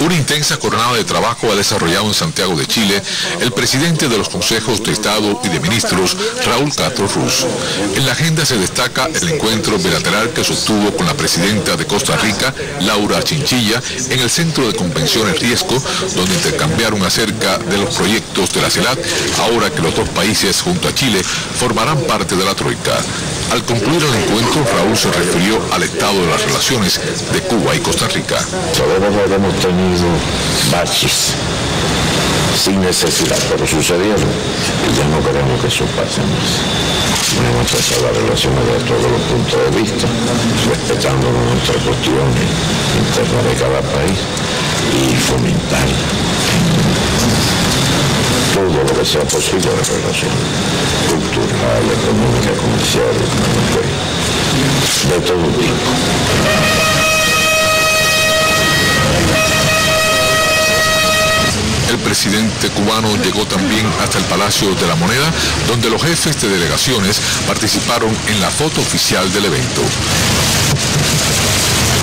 Una intensa jornada de trabajo ha desarrollado en Santiago de Chile el presidente de los consejos de Estado y de Ministros, Raúl Castro Ruz. En la agenda se destaca el encuentro bilateral que sostuvo con la presidenta de Costa Rica, Laura Chinchilla, en el Centro de Convenciones Riesgo, donde intercambiaron acerca de los proyectos de la CELAT, ahora que los dos países junto a Chile formarán parte de la Troika. Al concluir el encuentro, Raúl se refirió al estado de las relaciones de Cuba y Costa Rica baches sin necesidad, pero sucedieron y ya no queremos que eso pase más. Hemos trazado las relaciones de todos los puntos de vista, respetando nuestras cuestiones internas de cada país y fomentar que sea posible de relación cultural, económica, comercial, de todo tipo. El presidente cubano llegó también hasta el Palacio de la Moneda, donde los jefes de delegaciones participaron en la foto oficial del evento.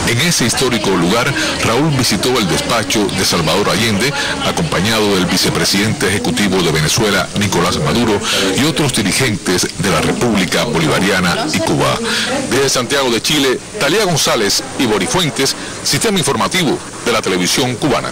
En ese histórico lugar, Raúl visitó el despacho de Salvador Allende, acompañado del vicepresidente ejecutivo de Venezuela, Nicolás Maduro, y otros dirigentes de la República Bolivariana y Cuba. Desde Santiago de Chile, Talía González y Borifuentes, Sistema Informativo de la Televisión Cubana.